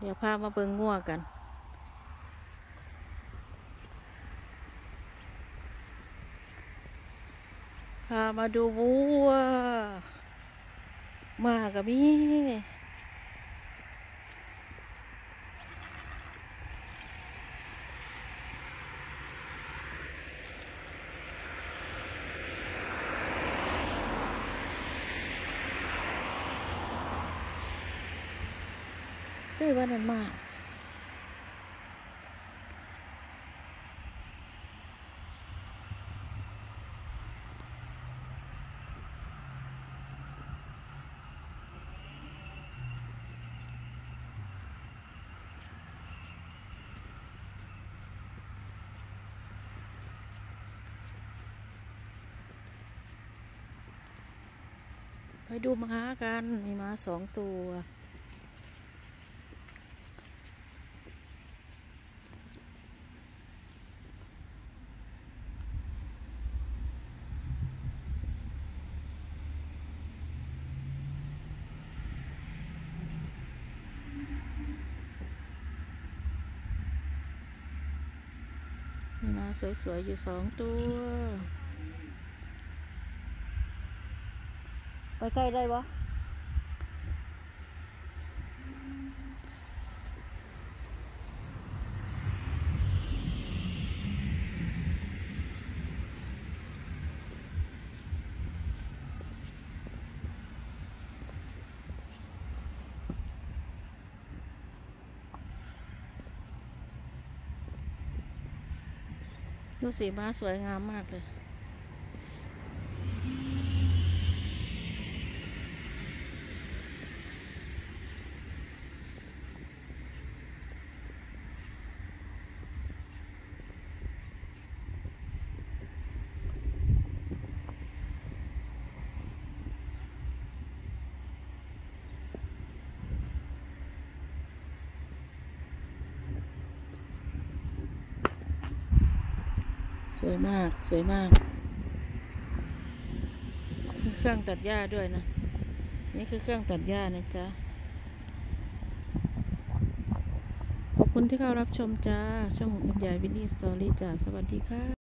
เดี๋ยวพามาเบิงง่วกัน พามาดูวัว มากับมี ต้ยว่านั่นมากไปดูม้ากัน มีม้าสองตัว มีมาสวยๆ อยู่สองตัว ไปใกล้ได้ปะ ดูสีม้าสวยงามมากเลย สวยมาก สวยมาก เครื่องตัดหญ้าด้วยนะ นี่คือเครื่องตัดหญ้านะจ๊ะ ขอบคุณที่เข้ารับชมจ้า ช่องของคุณยายวินนี่สตอรี่จ้า สวัสดีค่ะ